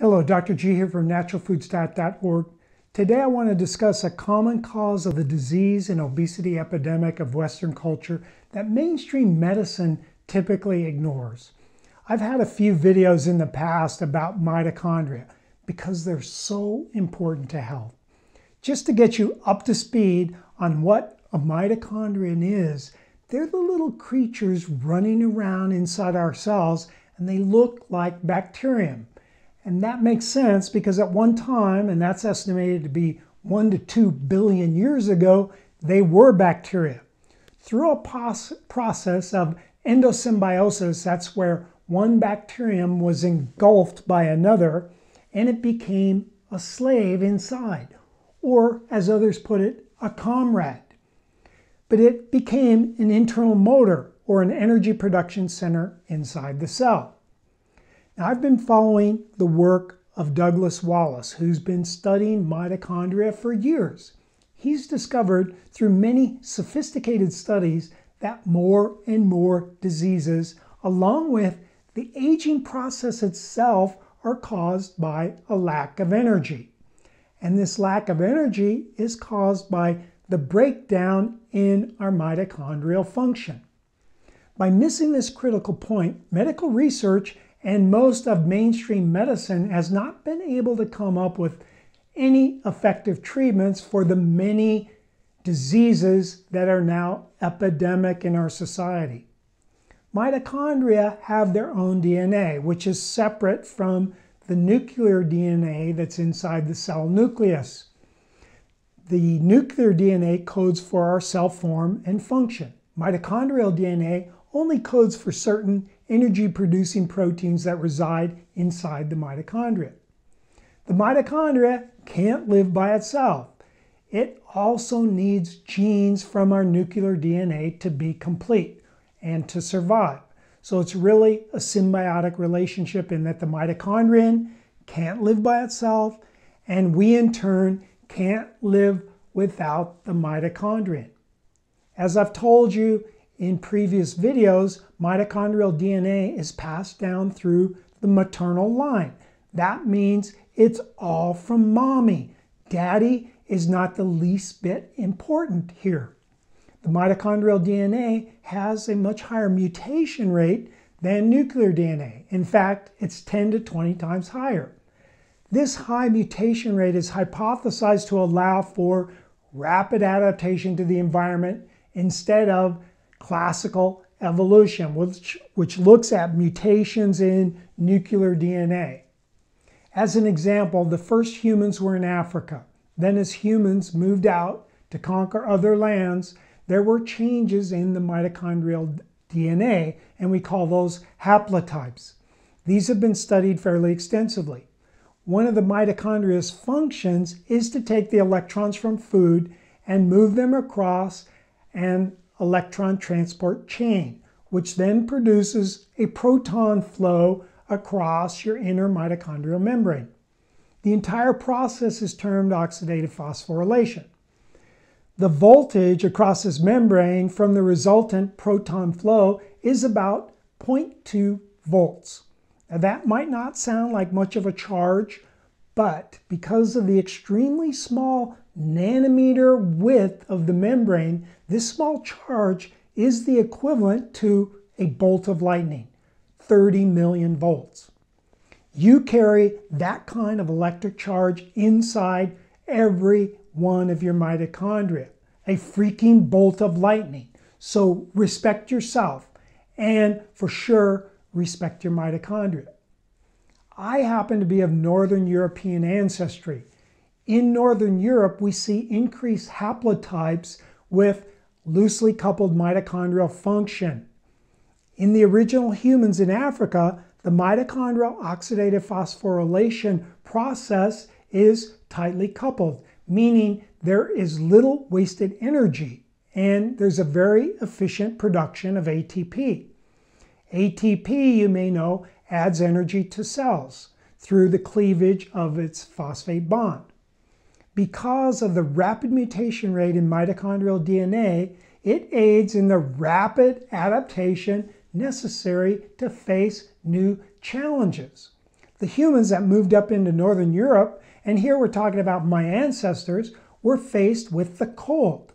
Hello, Dr. G here from naturalfoodsdiet.org. Today I want to discuss a common cause of the disease and obesity epidemic of Western culture that mainstream medicine typically ignores. I've had a few videos in the past about mitochondria because they're so important to health. Just to get you up to speed on what a mitochondrion is, they're the little creatures running around inside our cells and they look like bacterium. And that makes sense because at one time, and that's estimated to be one to two billion years ago, they were bacteria. Through a process of endosymbiosis, that's where one bacterium was engulfed by another and it became a slave inside, or as others put it, a comrade. But it became an internal motor or an energy production center inside the cell. Now, I've been following the work of Douglas Wallace, who's been studying mitochondria for years. He's discovered through many sophisticated studies that more and more diseases, along with the aging process itself, are caused by a lack of energy. And this lack of energy is caused by the breakdown in our mitochondrial function. By missing this critical point, medical research and most of mainstream medicine has not been able to come up with any effective treatments for the many diseases that are now epidemic in our society. Mitochondria have their own DNA, which is separate from the nuclear DNA that's inside the cell nucleus. The nuclear DNA codes for our cell form and function. Mitochondrial DNA only codes for certain energy producing proteins that reside inside the mitochondria. The mitochondria can't live by itself. It also needs genes from our nuclear DNA to be complete and to survive. So it's really a symbiotic relationship in that the mitochondrion can't live by itself, and we in turn can't live without the mitochondrion. As I've told you, in previous videos, mitochondrial DNA is passed down through the maternal line. That means it's all from mommy. Daddy is not the least bit important here. The mitochondrial DNA has a much higher mutation rate than nuclear DNA. In fact, it's 10 to 20 times higher. This high mutation rate is hypothesized to allow for rapid adaptation to the environment instead of classical evolution, which, which looks at mutations in nuclear DNA. As an example, the first humans were in Africa. Then, as humans moved out to conquer other lands, there were changes in the mitochondrial DNA, and we call those haplotypes. These have been studied fairly extensively. One of the mitochondria's functions is to take the electrons from food and move them across and electron transport chain, which then produces a proton flow across your inner mitochondrial membrane. The entire process is termed oxidative phosphorylation. The voltage across this membrane from the resultant proton flow is about 0.2 volts. Now that might not sound like much of a charge, but because of the extremely small nanometer width of the membrane, this small charge is the equivalent to a bolt of lightning, 30 million volts. You carry that kind of electric charge inside every one of your mitochondria, a freaking bolt of lightning. So respect yourself and for sure respect your mitochondria. I happen to be of Northern European ancestry. In Northern Europe, we see increased haplotypes with loosely coupled mitochondrial function. In the original humans in Africa, the mitochondrial oxidative phosphorylation process is tightly coupled, meaning there is little wasted energy and there's a very efficient production of ATP. ATP, you may know, adds energy to cells through the cleavage of its phosphate bond. Because of the rapid mutation rate in mitochondrial DNA, it aids in the rapid adaptation necessary to face new challenges. the humans that moved up into Northern Europe, and here we're talking about my ancestors, were faced with the cold.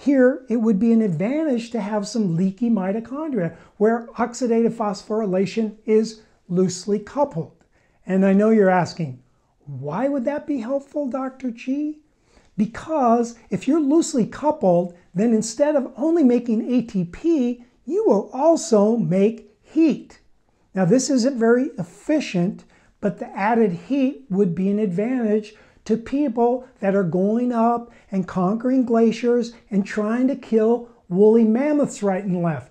Here, it would be an advantage to have some leaky mitochondria where oxidative phosphorylation is loosely coupled. And I know you're asking, why would that be helpful, Dr. G? Because if you're loosely coupled, then instead of only making ATP, you will also make heat. Now, this isn't very efficient, but the added heat would be an advantage to people that are going up and conquering glaciers and trying to kill woolly mammoths right and left.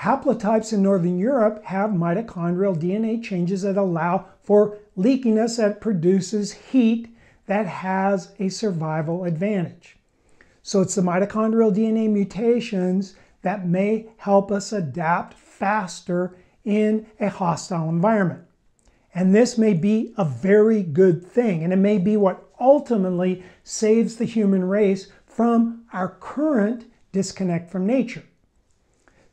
Haplotypes in Northern Europe have mitochondrial DNA changes that allow for leakiness that produces heat that has a survival advantage. So it's the mitochondrial DNA mutations that may help us adapt faster in a hostile environment. And this may be a very good thing, and it may be what ultimately saves the human race from our current disconnect from nature.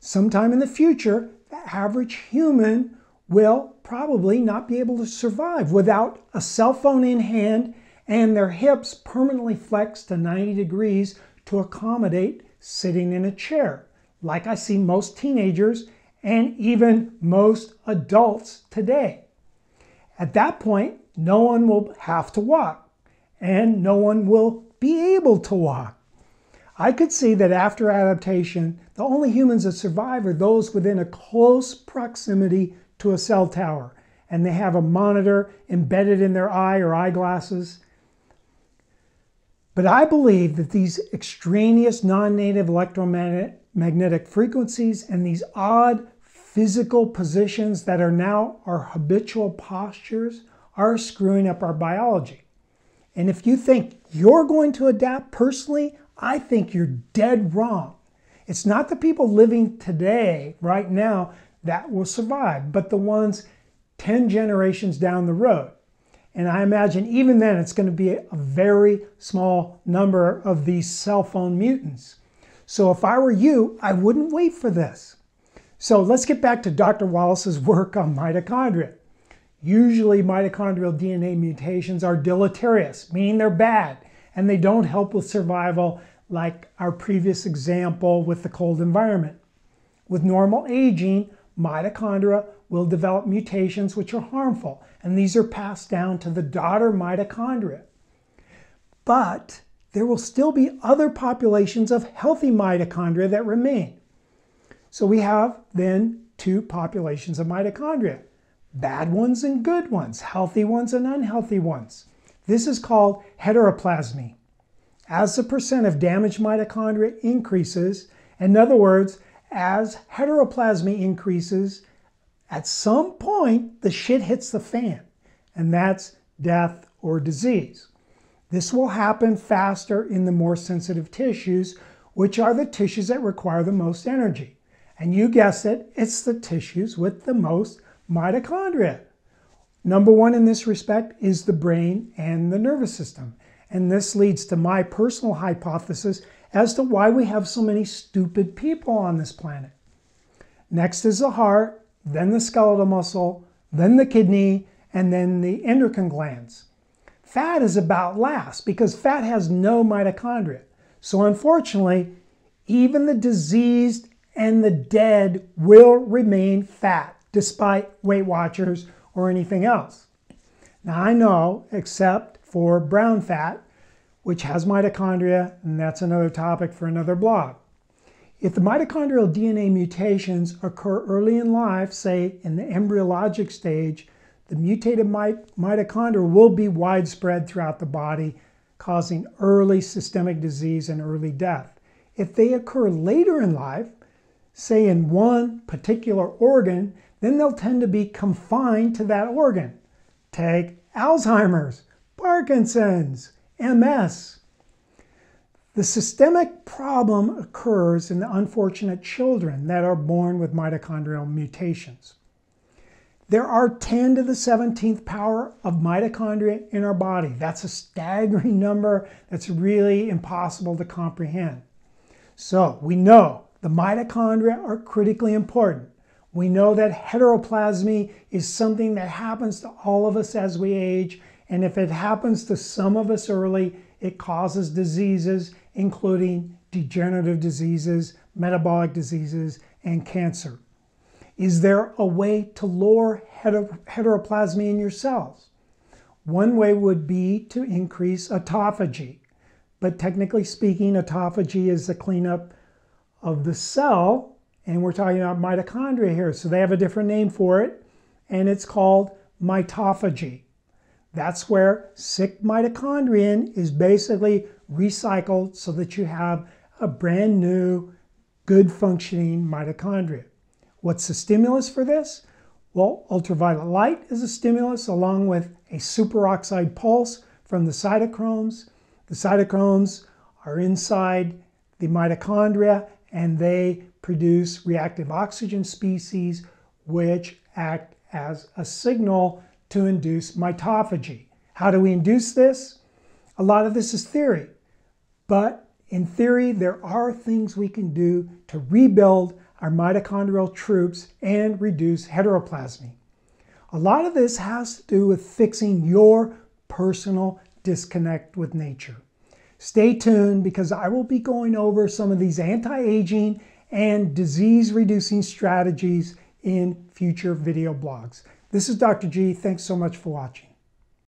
Sometime in the future, the average human will probably not be able to survive without a cell phone in hand and their hips permanently flexed to 90 degrees to accommodate sitting in a chair, like I see most teenagers and even most adults today. At that point, no one will have to walk and no one will be able to walk. I could see that after adaptation, the only humans that survive are those within a close proximity to a cell tower and they have a monitor embedded in their eye or eyeglasses. But I believe that these extraneous non native electromagnetic frequencies and these odd physical positions that are now our habitual postures are screwing up our biology. And if you think you're going to adapt personally, I think you're dead wrong. It's not the people living today, right now, that will survive, but the ones 10 generations down the road. And I imagine even then it's going to be a very small number of these cell phone mutants. So if I were you, I wouldn't wait for this. So let's get back to Dr. Wallace's work on mitochondria. Usually mitochondrial DNA mutations are deleterious, meaning they're bad, and they don't help with survival like our previous example with the cold environment. With normal aging, mitochondria will develop mutations which are harmful, and these are passed down to the daughter mitochondria. But there will still be other populations of healthy mitochondria that remain. So we have then two populations of mitochondria bad ones and good ones, healthy ones and unhealthy ones. This is called heteroplasmy. As the percent of damaged mitochondria increases, in other words, as heteroplasmy increases, at some point the shit hits the fan, and that's death or disease. This will happen faster in the more sensitive tissues, which are the tissues that require the most energy. And you guess it, it's the tissues with the most mitochondria. Number one in this respect is the brain and the nervous system. And this leads to my personal hypothesis as to why we have so many stupid people on this planet. Next is the heart, then the skeletal muscle, then the kidney, and then the endocrine glands. Fat is about last because fat has no mitochondria. So unfortunately, even the diseased and the dead will remain fat despite Weight Watchers or anything else. Now I know, except for brown fat, which has mitochondria, and that's another topic for another blog. If the mitochondrial DNA mutations occur early in life, say in the embryologic stage, the mutated mitochondria will be widespread throughout the body, causing early systemic disease and early death. If they occur later in life, say in one particular organ, then they'll tend to be confined to that organ. Take Alzheimer's, Parkinson's, MS. The systemic problem occurs in the unfortunate children that are born with mitochondrial mutations. There are 10 to the 17th power of mitochondria in our body. That's a staggering number that's really impossible to comprehend. So we know the mitochondria are critically important. We know that heteroplasmy is something that happens to all of us as we age, and if it happens to some of us early, it causes diseases, including degenerative diseases, metabolic diseases, and cancer. Is there a way to lower heteroplasmy in your cells? One way would be to increase autophagy. But technically speaking, autophagy is the cleanup of the cell, and we're talking about mitochondria here, so they have a different name for it, and it's called mitophagy. That's where sick mitochondrion is basically recycled so that you have a brand new, good functioning mitochondria. What's the stimulus for this? Well, ultraviolet light is a stimulus along with a superoxide pulse from the cytochromes. The cytochromes are inside the mitochondria and they produce reactive oxygen species which act as a signal to induce mitophagy. How do we induce this? A lot of this is theory, but in theory, there are things we can do to rebuild our mitochondrial troops and reduce heteroplasmy. A lot of this has to do with fixing your personal disconnect with nature. Stay tuned because I will be going over some of these anti-aging and disease-reducing strategies in future video blogs. This is Dr. G. Thanks so much for watching.